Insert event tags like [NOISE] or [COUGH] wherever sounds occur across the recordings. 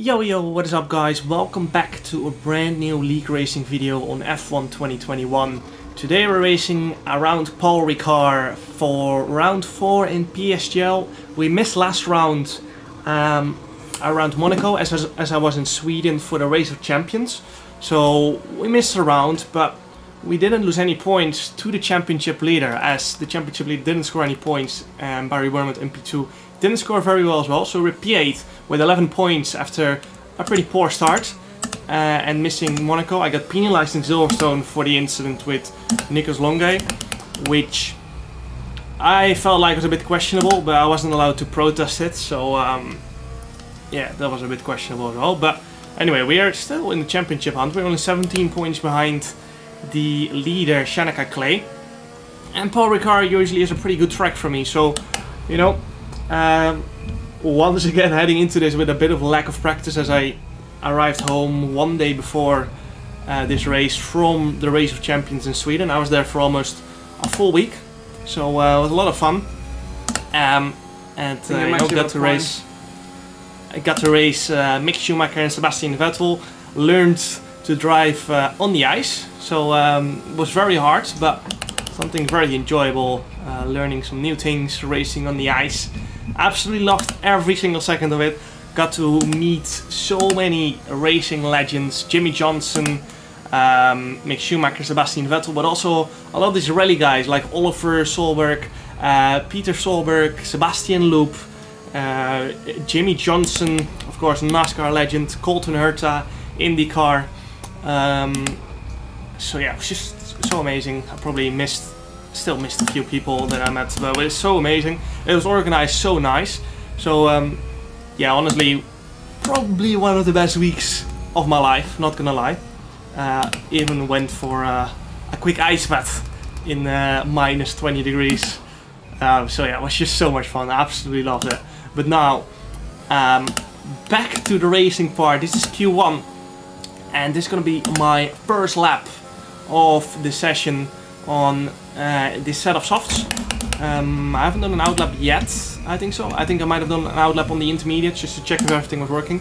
Yo yo, what is up guys? Welcome back to a brand new league racing video on F1 2021. Today we're racing around Paul Ricard for round 4 in PSGL. We missed last round um, around Monaco as, as I was in Sweden for the Race of Champions. So we missed a round, but we didn't lose any points to the championship leader as the championship leader didn't score any points and Barry Wermut in P2 didn't score very well as well. So P8 with 11 points after a pretty poor start uh, and missing Monaco. I got penalized in Silverstone for the incident with Nicolas Longuet, which I felt like was a bit questionable, but I wasn't allowed to protest it. So um, yeah, that was a bit questionable as well. But anyway, we are still in the championship hunt. We're only 17 points behind the leader, Shanaka Clay. And Paul Ricard usually is a pretty good track for me, so, you know, um, once again heading into this with a bit of lack of practice as I arrived home one day before uh, this race from the Race of Champions in Sweden. I was there for almost a full week, so uh, it was a lot of fun. Um, and uh, know, got to race. I got to race uh, Mick Schumacher and Sebastian Vettel. Learned to drive uh, on the ice, so um, it was very hard, but something very enjoyable. Uh, learning some new things, racing on the ice. Absolutely loved every single second of it. Got to meet so many racing legends, Jimmie Johnson, um, Mick Schumacher, Sebastian Vettel, but also a lot of these rally guys like Oliver Solberg, uh, Petter Solberg, Sebastian Loeb, uh, Jimmie Johnson, of course NASCAR legend, Colton Herta, IndyCar. Um, so yeah, it was just so amazing. I probably missed still missed a few people that I met, but it's so amazing. It was organized so nice. So um, yeah, honestly, probably one of the best weeks of my life. Not gonna lie. Uh, even went for uh, a quick ice bath in uh, minus 20 degrees. Um, so yeah, it was just so much fun. I absolutely loved it. But now, um, back to the racing part. This is Q1, and this is gonna be my first lap of the session on uh, this set of softs. Um, I haven't done an outlap yet, I think so. I think I might have done an outlap on the intermediates just to check if everything was working.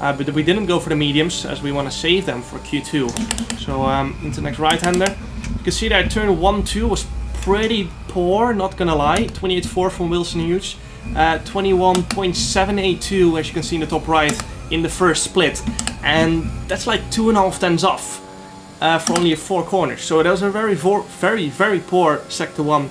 Uh, but we didn't go for the mediums as we want to save them for Q2. So um, into next right-hander. You can see that turn 1-2 was pretty poor, not gonna lie. 28.4 from Wilson Hughes. Uh, 21.782 as you can see in the top right in the first split. And that's like two and a half tenths off uh, for only four corners. So that was a very, very, very poor sector one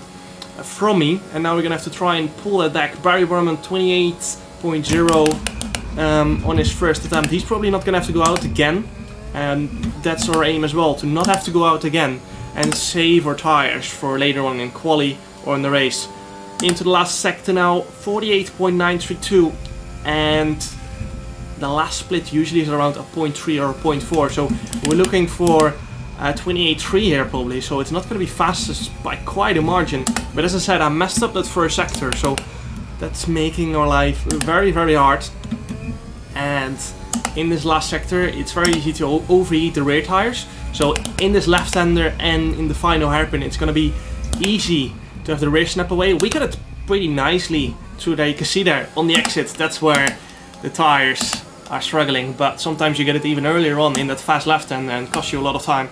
from me. And now we're gonna have to try and pull that back. Barry Wermut 28.0 um, on his first attempt. He's probably not gonna have to go out again. And that's our aim as well, to not have to go out again and save our tires for later on in quali or in the race. Into the last sector now, 48.932 and the last split usually is around a 0.3 or a 0.4 so we're looking for a 28.3 here probably so it's not going to be fastest by quite a margin but as I said I messed up that first sector so that's making our life very very hard and in this last sector it's very easy to overheat the rear tires so in this left hander and in the final hairpin it's going to be easy to have the rear snap away we got it pretty nicely so there. you can see there on the exit that's where the tires are struggling, but sometimes you get it even earlier on in that fast left and, and costs you a lot of time.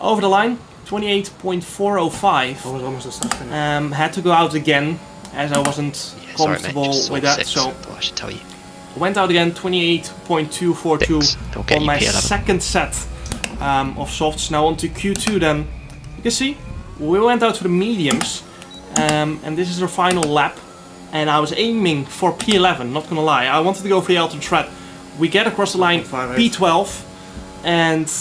Over the line, 28.405. almost a Um, had to go out again as I wasn't yeah, comfortable sorry, with that, six, so I should tell you. Went out again, 28.242 on my second set um, of softs. Now on to Q2 then. You can see, we went out for the mediums, um, and this is our final lap. And I was aiming for P11, not gonna lie. I wanted to go for the Ultra Threat, we get across the line P12, and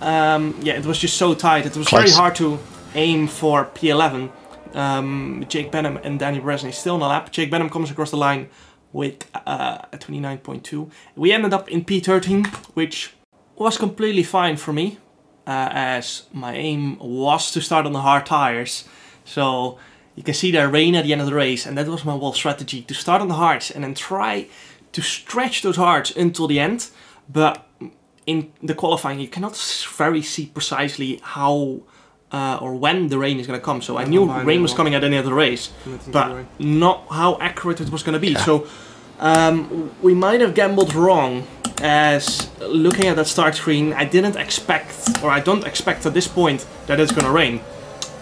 um, yeah, it was just so tight. It was Close. very hard to aim for P11. Um, Jake Benham and Danny Bresney still in the lap. Jake Benham comes across the line with uh, a 29.2. We ended up in P13, which was completely fine for me, uh, as my aim was to start on the hard tires. So you can see the rain at the end of the race, and that was my whole strategy, to start on the hards and then try to stretch those hards until the end, but in the qualifying you cannot very see precisely how uh, or when the rain is going to come. So I knew rain was coming at any other race, but not how accurate it was going to be. Yeah. So um, we might have gambled wrong as looking at that start screen, I didn't expect, or I don't expect at this point, that it's gonna rain.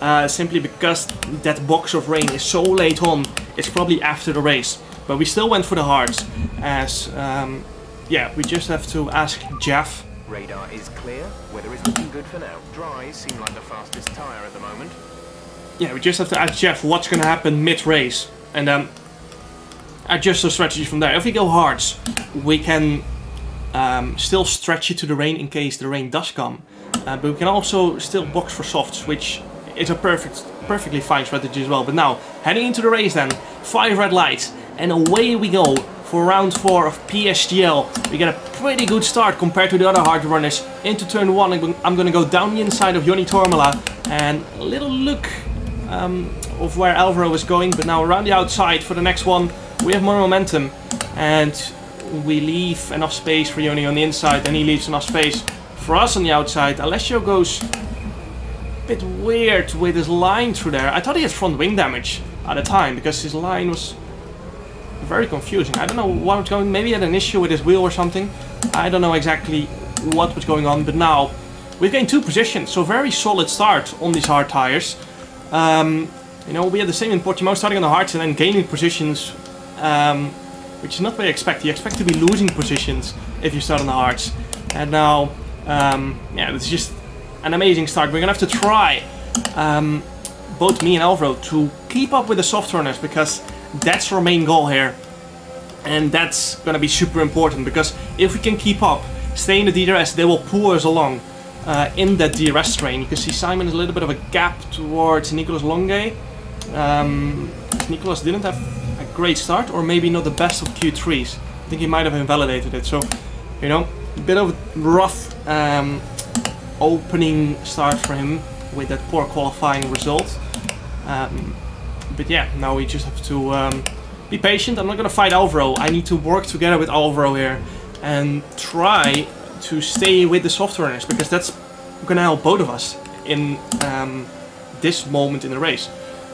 Uh, simply because that box of rain is so late on, it's probably after the race. But we still went for the hards, as, um, yeah, we just have to ask Jeff. Radar is clear. Weather is looking good for now. Dries seem like the fastest tyre at the moment. Yeah, we just have to ask Jeff what's gonna happen mid-race, and then adjust our strategy from there. If we go hards, we can um, still stretch it to the rain in case the rain does come. Uh, but we can also still box for softs, which is a perfect, perfectly fine strategy as well. But now, heading into the race then, five red lights, and away we go for round four of PSGL. We get a pretty good start compared to the other hard runners. Into turn one, I'm going to go down the inside of Joni Törmälä, and a little look um, of where Alvaro is going. But now around the outside for the next one, we have more momentum, and we leave enough space for Joni on the inside, and he leaves enough space for us on the outside. Alessio goes a bit weird with his line through there. I thought he had front wing damage at the time, because his line was very confusing. I don't know what was going maybe he had an issue with his wheel or something. I don't know exactly what was going on, but now we've gained two positions, so very solid start on these hard tires. Um, you know, we had the same in Portimao, starting on the hards and then gaining positions um, which is not what you expect. You expect to be losing positions if you start on the hards. And now, um, yeah, it's just an amazing start. We're gonna have to try, um, both me and Alvaro, to keep up with the soft runners because that's our main goal here. And that's gonna be super important because if we can keep up, stay in the DRS, they will pull us along uh, in that DRS train. You can see Simon is a little bit of a gap towards Nicolas Longuet. Um, Nicolas didn't have a great start, or maybe not the best of Q3s. I think he might have invalidated it. So, you know, a bit of a rough um, opening start for him with that poor qualifying result. Um, but yeah, now we just have to um, be patient. I'm not to fight Alvaro. I need to work together with Alvaro here and try to stay with the soft runners because that's to help both of us in um, this moment in the race.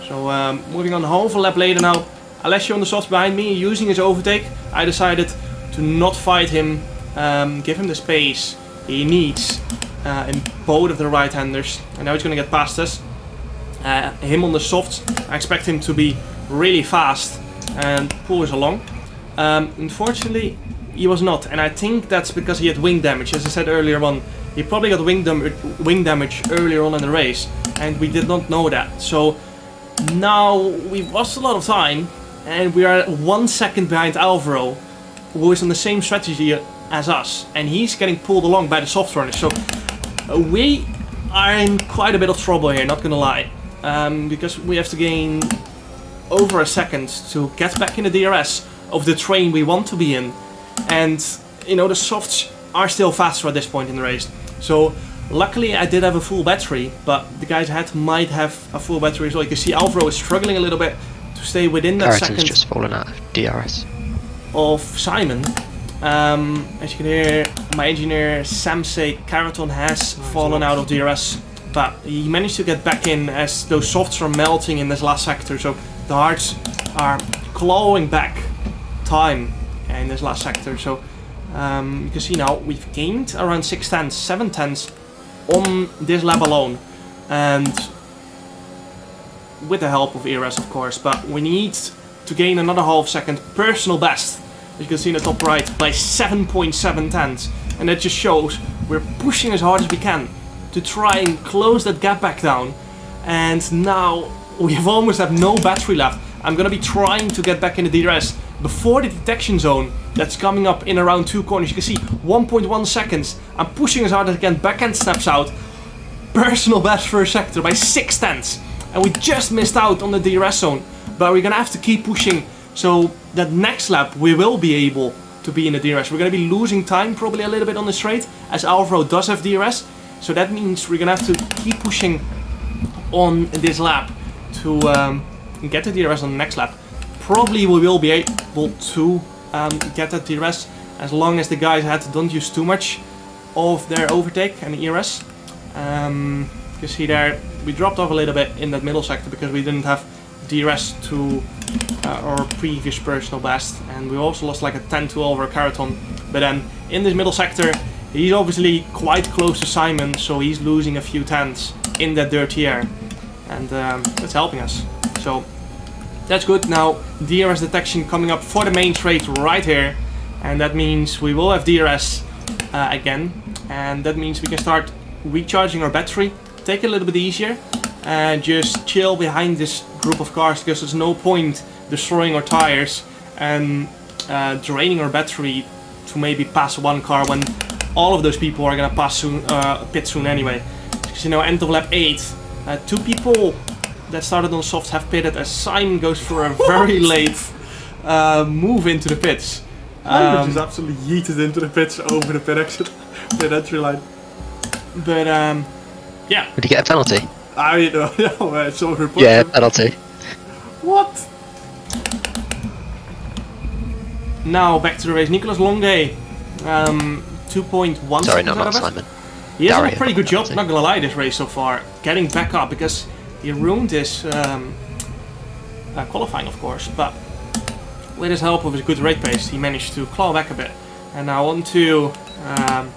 So um, moving on half a lap later now, Alessio on the softs behind me, using his overtake, I decided to not fight him, um, give him the space he needs uh, in both of the right-handers. And now he's to get past us. Uh, him on the softs, I expect him to be really fast and pull us along. Um, unfortunately, he was not, and I think that's because he had wing damage. As I said earlier on, he probably got wing, dam wing damage earlier on in the race, and we did not know that. So now we've lost a lot of time, and we are one second behind Alvaro, who is on the same strategy as us, and he's getting pulled along by the soft runners. So we are in quite a bit of trouble here, not gonna lie, um, because we have to gain over a second to get back in the DRS of the train we want to be in, and you know the softs are still faster at this point in the race. So luckily I did have a full battery, but the guys ahead might have a full battery as well. You can see Alvaro is struggling a little bit to stay within that Harrison's second just fallen out of DRS. of Simon. Um, as you can hear, my engineer Sam say Caraton has fallen out of DRS, but he managed to get back in as those softs are melting in this last sector. So the hards are clawing back time in this last sector. So um, you can see now we've gained around 6 tenths, 7 tenths on this lap alone. And with the help of ERS of course, but we need to gain another half second personal best, as you can see in the top right, by 7.7 tenths. And that just shows we're pushing as hard as we can to try and close that gap back down. And now we have almost have no battery left. I'm gonna be trying to get back in the DRS before the detection zone that's coming up in around two corners. You can see 1.1 seconds. I'm pushing as hard as I can. Backhand snaps out. Personal best for a sector by 6 tenths and we just missed out on the DRS zone. But we're gonna have to keep pushing so that next lap we will be able to be in the DRS. We're gonna be losing time probably a little bit on the straight as Alvaro does have DRS. So that means we're gonna have to keep pushing on this lap to um, get the DRS on the next lap. Probably we will be able to um, get that DRS as long as the guys ahead don't use too much of their overtake and ERS. Um, you see there, we dropped off a little bit in that middle sector because we didn't have DRS to uh, our previous personal best and we also lost like a 10 to over Caraton but then in this middle sector. He's obviously quite close to Simon, so he's losing a few tenths in that dirty air. And um, that's helping us. So that's good. Now DRS detection coming up for the main straight right here. And that means we will have DRS uh, again. And that means we can start recharging our battery. Take it a little bit easier. And just chill behind this group of cars because there's no point destroying our tires and uh, draining our battery to maybe pass one car when all of those people are gonna pass soon, uh, pit soon anyway. Because you know, end of lap 8, uh, two people that started on softs have pitted as Simon goes for a very late uh, move into the pits. Um, Um, just absolutely yeeted into the pits over the pit exit, [LAUGHS] pit entry line. but um, yeah, Would you get a penalty? I know, [LAUGHS] yeah, well, it's all reported. Yeah, penalty. What? now back to the race. Nicolas Longuet, um, 2.1 Sorry, no, not. Simon. He has done a pretty good job, not gonna lie, this race so far, getting back up because he ruined his um, uh, qualifying, of course, but with his help of his good rate pace, he managed to claw back a bit. And now on to um,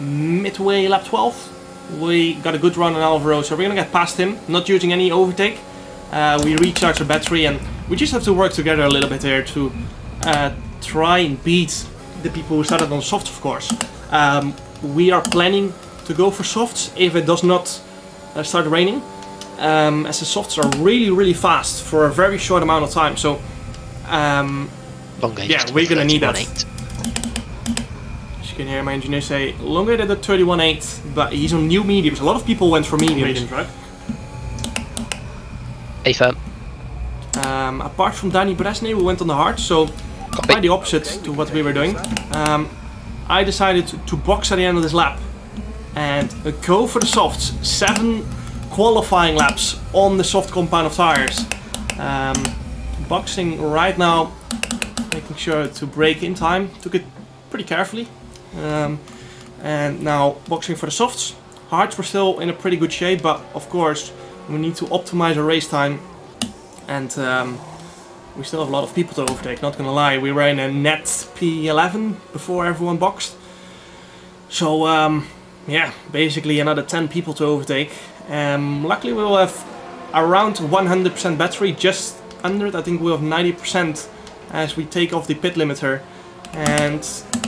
midway lap 12. We got a good run on Alvaro, so we're gonna get past him, not using any overtake. Uh, we recharge the battery and we just have to work together a little bit here to uh, try and beat the people who started on softs, of course. Um, we are planning to go for softs if it does not uh, start raining, um, as the softs are really, really fast for a very short amount of time. So, um, Yeah, we're gonna need that. 31.8. as you can hear my engineer say, longer than the 31.8, but he's on new mediums. A lot of people went for mediums. Mediums, right? A firm. Um, apart from Danny Bresney, we went on the hard, so Copy. Quite the opposite to what we were doing. Um, I decided to, box at the end of this lap and go for the softs. Seven qualifying laps on the soft compound of tires. Um, boxing right now, making sure to break in time. Took it pretty carefully. Um, and now boxing for the softs. Hards were still in a pretty good shape, but of course we need to optimize our race time and um, we still have a lot of people to overtake, not gonna lie. We were in a net P11 before everyone boxed. So, um, yeah, basically another 10 people to overtake. Um, luckily we will have around 100% battery, just under it. I think we'll have 90% as we take off the pit limiter. And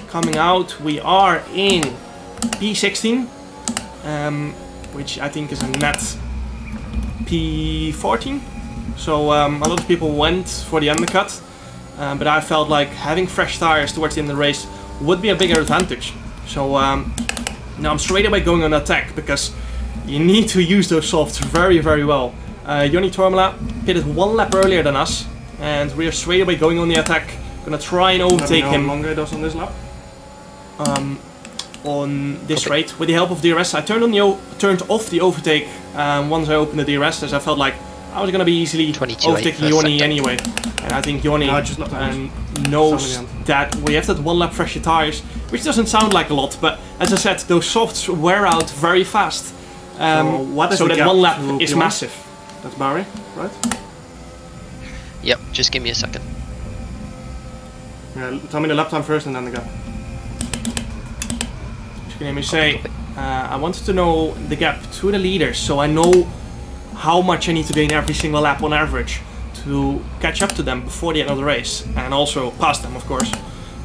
coming out, we are in P16, um, which I think is a net P14. So um, a lot of people went for the undercut, um, but I felt like having fresh tires towards the end of the race would be a bigger advantage. So um, now I'm straight away going on attack because you need to use those softs very, very well. Uh, Joni Törmälä pitted one lap earlier than us, and we are straight away going on the attack. Gonna try and overtake know how him long it does on this lap. um, on this rate with the help of the DRS. I turned on the turned off the overtake um, once I opened the DRS, as I felt like I was gonna be easily 22.8 overtaking first Yoni sector. anyway. And I think Yoni No, I just um, knows that we have that one lap fresher tires, which doesn't sound like a lot, but as I said, those softs wear out very fast. Um, So what is so that one lap to is P1? massive. That's Barry, right? Yep, just give me a second. Yeah, tell me the lap time first and then the gap. You can hear me say, uh, I wanted to know the gap to the leaders, so I know how much I need to gain every single lap on average to catch up to them before the end of the race, and also pass them, of course.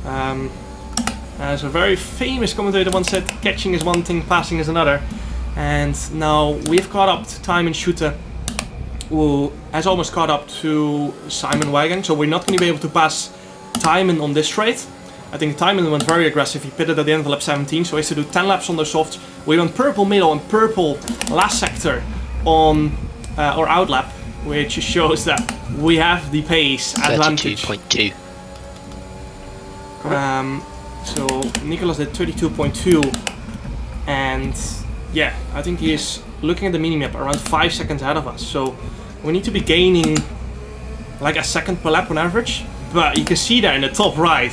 Um, as a very famous commentator once said, catching is one thing, passing is another. And now we've caught up to Timon Shooter, who has almost caught up to Simon Weigang, so we're not going to be able to pass Timon on this straight. I think Timon went very aggressive. He pitted at the end of lap 17, so he has to do 10 laps on the softs. We're on purple middle and purple last sector on uh, our out lap, which shows that we have the pace advantage. 32.2. Um, so Nicholas did 32.2, and yeah, I think he is looking at the minimap around five seconds ahead of us. So we need to be gaining like a second per lap on average. But you can see there in the top right,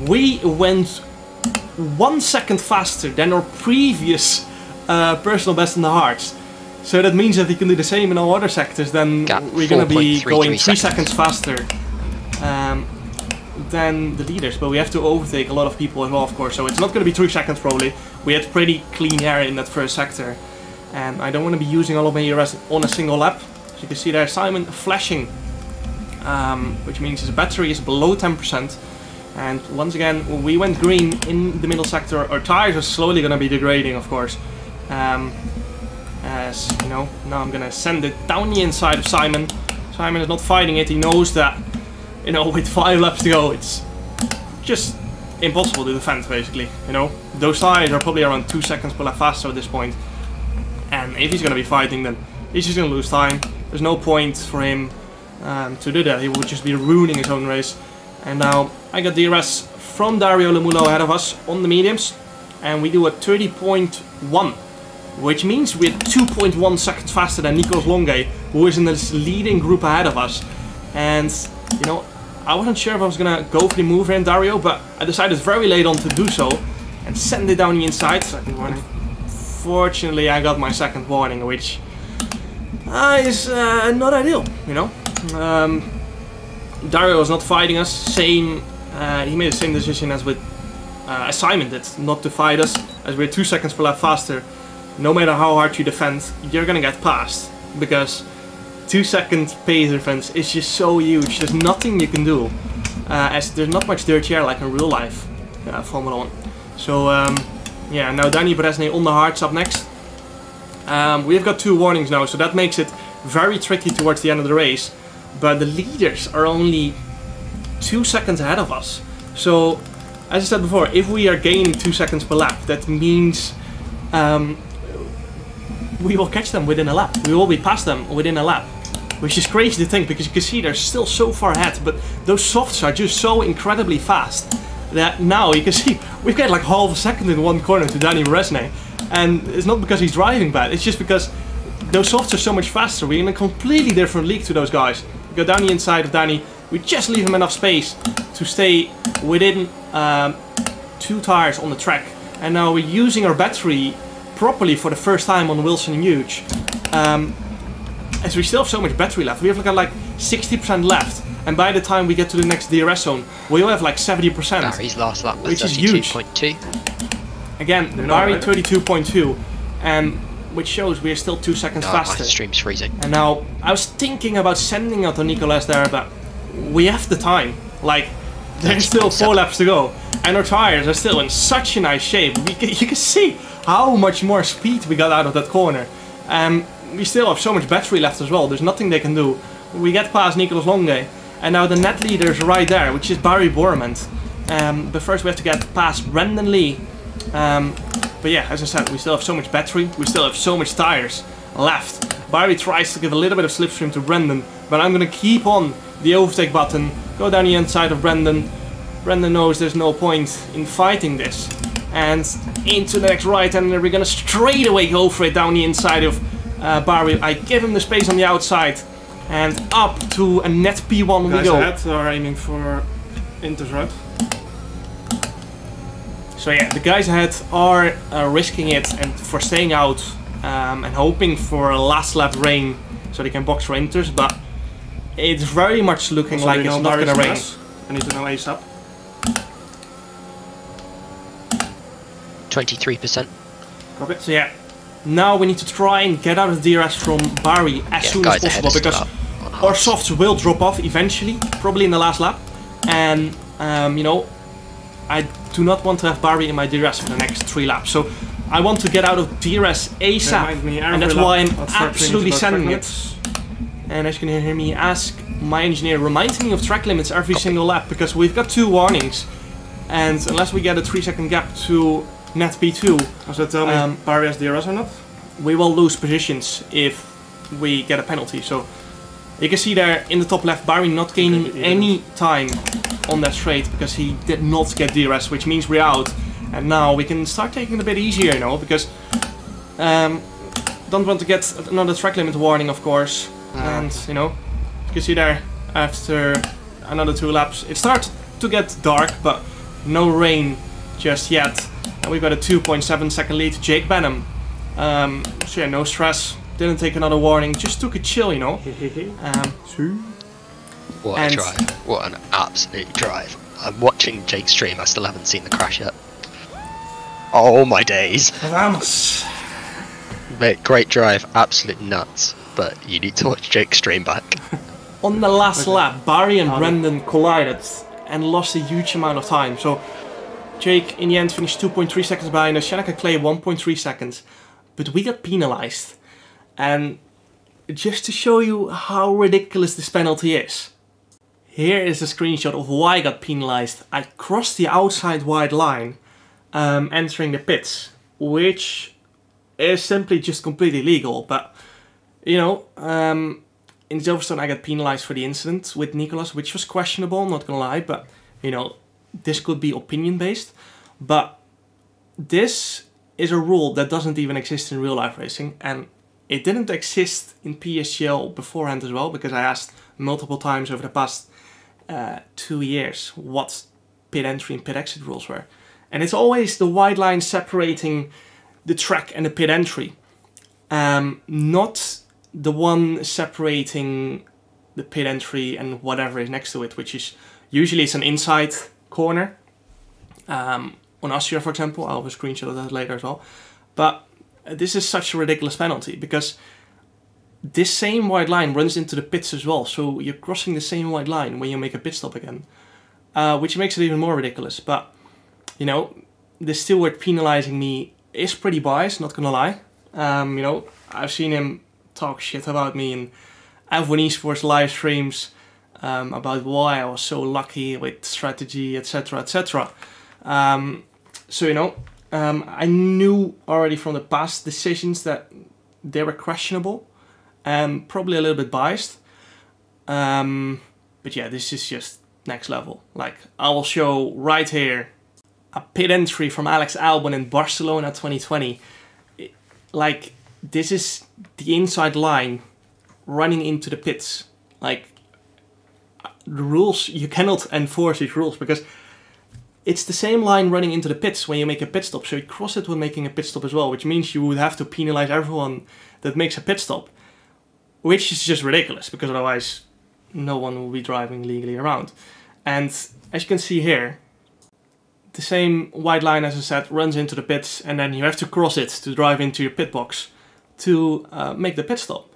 we went one second faster than our previous uh, personal best in the hards. So that means that we can do the same in all other sectors. Then Gap we're gonna be going three seconds. seconds faster. Um, than the leaders, but we have to overtake a lot of people as well, of course. So it's not going to be three seconds probably. We had pretty clean air in that first sector, and I don't want to be using all of my ERS on a single lap. As you can see there, Simon flashing, um, which means his battery is below 10%. And once again, we went green in the middle sector, our tires are slowly going to be degrading, of course. Um, as, you know, now I'm to send it down the inside of Simon. Simon is not fighting it, he knows that, you know, [LAUGHS] with five laps to go, it's just impossible to defend, basically, you know. Those tires are probably around two seconds per lap faster at this point. And if he's to be fighting, then he's just to lose time. There's no point for him um, to do that. He would just be ruining his own race. And now I got DRS from Dario Lemulo ahead of us on the mediums. And we do a 30.1. Which means we're 2.1 seconds faster than Nikos Longuet, who is in this leading group ahead of us. And, you know, I wasn't sure if I was gonna go for the move here in Dario, but I decided very late on to do so. And send it down the inside. Warning. Fortunately, I got my second warning, which uh, is uh, not ideal, you know. Um, Dario was not fighting us. Same, uh, he made the same decision as with uh, Simon did, not to fight us, as we're two seconds per lap faster. No matter how hard you defend, you're gonna get passed because two second pace defense is just so huge. There's nothing you can do, uh, as there's not much dirt air like in real life uh, Formula One. So um, yeah, now Danny Bresnay on the hards up next. Um, we've got two warnings now, so that makes it very tricky towards the end of the race. But the leaders are only two seconds ahead of us. So, as I said before, if we are gaining two seconds per lap, that means um, we will catch them within a lap. We will be past them within a lap. Which is crazy to think because you can see they're still so far ahead, but those softs are just so incredibly fast that now you can see [LAUGHS] we've got like half a second in one corner to Danny Resnay. And it's not because he's driving bad, it's just because those softs are so much faster. We're in a completely different league to those guys. We go down the inside of Danny, we just leave him enough space to stay within um, two tires on the track. And now we're using our battery properly for the first time on Wilson and Huge. Um, as we still have so much battery left, we have like, like 60% left. And by the time we get to the next DRS zone, we'll have like 70%. Barry's last lap was Which is huge. 32.2. Again, know, Barry 32.2, and which shows we're still two seconds Oh, my faster. stream's freezing. And now, I was thinking about sending out to Nicolas there, but we have the time. Like, there's still four laps to go. And our tires are still in such a nice shape. Can, you can see how much more speed we got out of that corner. Um, we still have so much battery left as well. There's nothing they can do. We get past Nicolas Longuet. And now the net leader is right there, which is Barry Bormant. Um, but first we have to get past Brendan Lee. Um, but yeah, as I said, we still have so much battery, we still have so much tires left. Barry tries to give a little bit of slipstream to Brendan, but I'm gonna keep on the overtake button, go down the inside of Brendan. Brendan knows there's no point in fighting this. And into the next right, and we're gonna straight away go for it down the inside of uh, Barry. I give him the space on the outside, and up to a net P1 we Guys go. ahead are aiming for Inter's route. So yeah, the guys ahead are uh, risking it and for staying out um, and hoping for a last lap rain so they can box for inters, but it's very much looking Also, like it's not gonna rain. mess. I need to know ASAP. 23%. Copy. So yeah, now we need to try and get out of the DRS from Barry as Yeah, soon as possible because our softs will drop off eventually, probably in the last lap, and um, you know, I do not want to have Barry in my DRS for the next three laps. So I want to get out of DRS ASAP, me and that's why I'm absolutely sending it. And as you can hear me ask my engineer, remind me of track limits every single lap because we've got two warnings, and unless we get a three second gap to net P2, Does that tell me Um, Barry has DRS or not? we will lose positions if we get a penalty. So you can see there in the top left, Barry not gaining any time on that straight because he did not get DRS, which means we're out. And now we can start taking it a bit easier, you know, because um, don't want to get another track limit warning, of course. And you know, you can see there after another two laps, it started to get dark, but no rain just yet. And we've got a 2.7 second lead to Jake Benham. Um, so yeah, no stress. Didn't take another warning. Just took a chill, you know. [LAUGHS] Um, What and- a drive. What an absolute drive. I'm watching Jake's stream. I still haven't seen the crash yet. Oh my days! Vamos. Mate, great drive, absolute nuts. But you need to watch Jake's stream back. On the last Okay. lap, Barry and Brendan collided and lost a huge amount of time. So Jake in the end finished 2.3 seconds behind us, Shanaka Clay 1.3 seconds. But we got penalized. And just to show you how ridiculous this penalty is, here is a screenshot of why I got penalized. I crossed the outside wide line um, entering the pits, which is simply just completely legal. But, you know, um, in Silverstone, I got penalized for the incident with Nicholas, which was questionable, not gonna lie, but you know, this could be opinion based. But this is a rule that doesn't even exist in real life racing, and it didn't exist in PSGL beforehand as well, because I asked multiple times over the past uh, two years what pit entry and pit exit rules were. And it's always the wide line separating the track and the pit entry, um, not the one separating the pit entry and whatever is next to it, which is usually it's an inside corner. Um, on Austria, for example, I'll have a screenshot of that later as well. But this is such a ridiculous penalty because this same white line runs into the pits as well. So you're crossing the same white line when you make a pit stop again, uh, which makes it even more ridiculous. But you know, the steward penalizing me is pretty biased, not gonna lie. Um, you know, I've seen him talk shit about me in F1 Esports live streams um, about why I was so lucky with strategy, etc., etc. Um, so you know, um, I knew already from the past decisions that they were questionable, and probably a little bit biased. Um, but yeah, this is just next level. Like I will show right here a pit entry from Alex Albon in Barcelona 2020. It- like this is the inside line running into the pits. Like the rules, you cannot enforce these rules because it's the same line running into the pits when you make a pit stop. So you cross it when making a pit stop as well, which means you would have to penalize everyone that makes a pit stop, which is just ridiculous because otherwise no one will be driving legally around. And as you can see here, the same white line as I said runs into the pits, and then you have to cross it to drive into your pit box to uh, make the pit stop.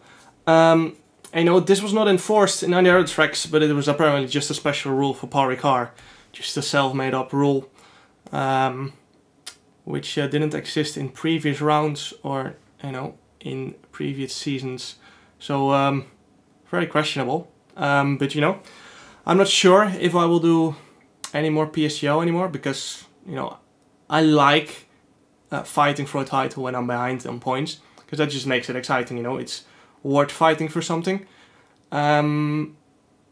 Um, I know this was not enforced in any other tracks, but it was apparently just a special rule for Paul Ricard, just a self-made up rule, um, which uh, didn't exist in previous rounds or you know in previous seasons. So um, very questionable. Um, but you know, I'm not sure if I will do any more PSGL anymore because you know I like uh, fighting for a title when I'm behind on points because that just makes it exciting. You know, it's worth fighting for something. Um,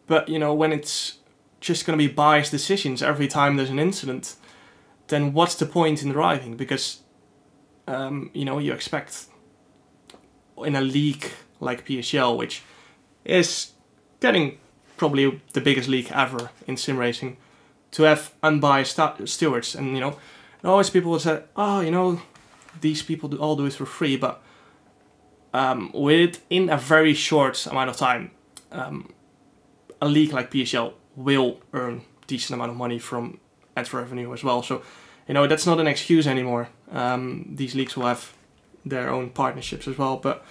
but you know, when it's just gonna be biased decisions every time there's an incident, then what's the point in driving? Because um, you know you expect in a league like PSGL, which is getting probably the biggest league ever in sim racing, to have unbiased stewards. And you know, and always people will say, "Oh, you know, these people do all do it for free," but um, within a very short amount of time, um, a league like PSL will earn decent amount of money from ad revenue as well. So, you know, that's not an excuse anymore. Um, these leagues will have their own partnerships as well. But,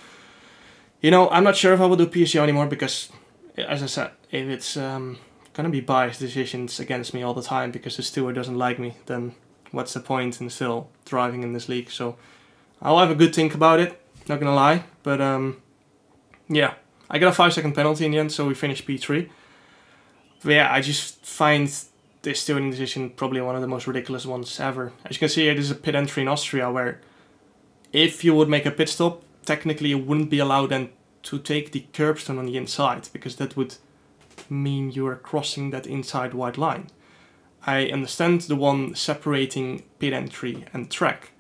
you know, I'm not sure if I will do PSL anymore because, as I said, if it's um, gonna be biased decisions against me all the time because the steward doesn't like me, then what's the point in still driving in this league? So, I'll have a good think about it. Not gonna lie, but um, yeah, I got a five second penalty in the end, so we finished P three. But yeah, I just find this steering decision probably one of the most ridiculous ones ever. As you can see, it is a pit entry in Austria where if you would make a pit stop, technically you wouldn't be allowed then to take the curbstone on the inside because that would mean you are crossing that inside white line. I understand the one separating pit entry and track,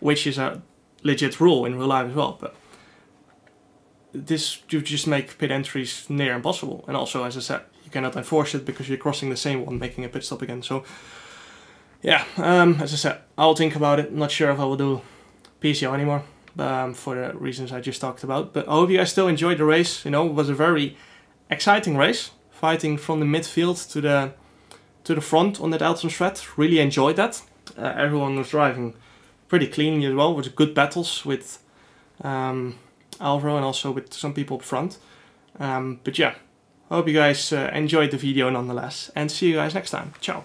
which is a legit rule in real life as well, but this you just make pit entries near impossible. And also, as I said, you cannot enforce it because you're crossing the same one, making a pit stop again. So, yeah, um, as I said, I'll think about it. not sure if I will do PSGL anymore um, for the reasons I just talked about. But I hope you guys still enjoyed the race. You know, it was a very exciting race, fighting from the midfield to the to the front on that Elton Strat. Really enjoyed that. Uh, everyone was driving pretty cleanly as well, with good battles with um, Alvaro and also with some people up front. Um, but yeah, hope you guys uh, enjoyed the video nonetheless, and see you guys next time. Ciao.